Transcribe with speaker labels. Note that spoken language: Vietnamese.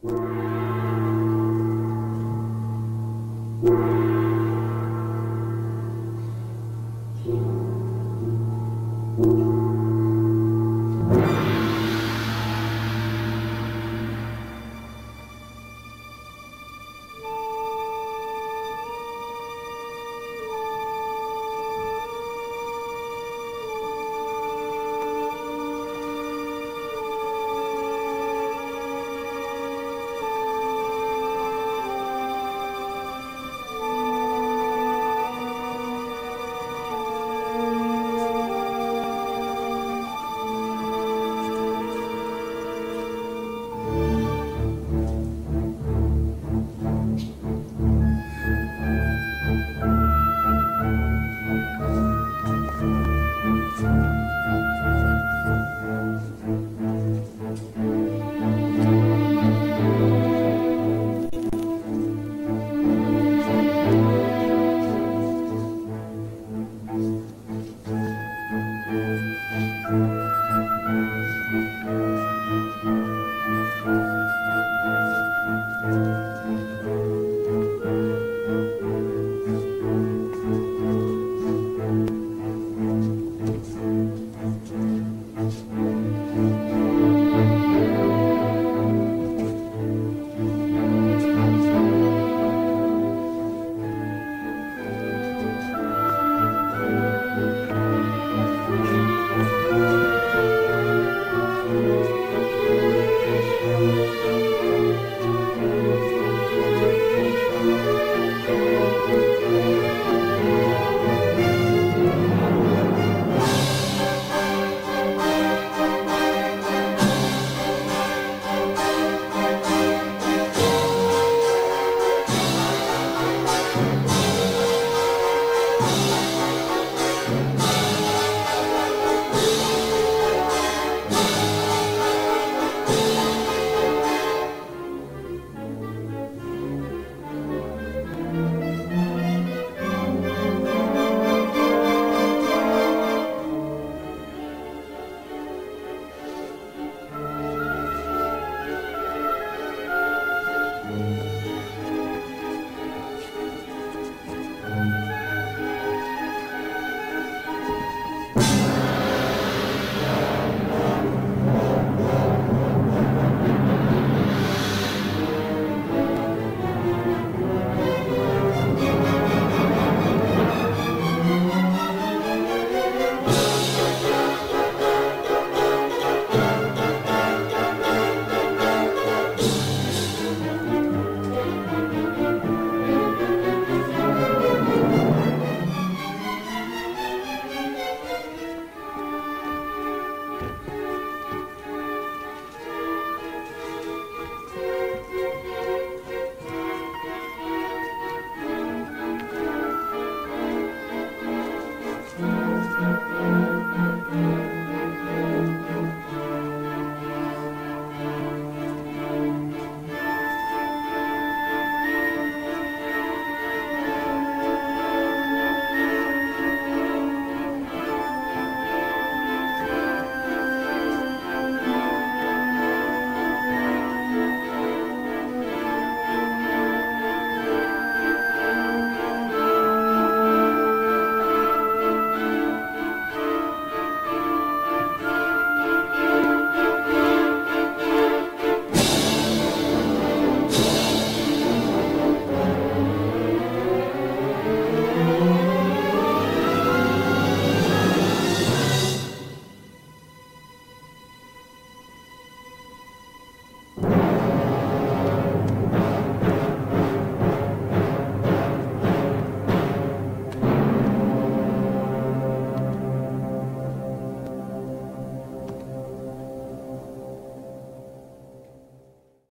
Speaker 1: Thank you. Música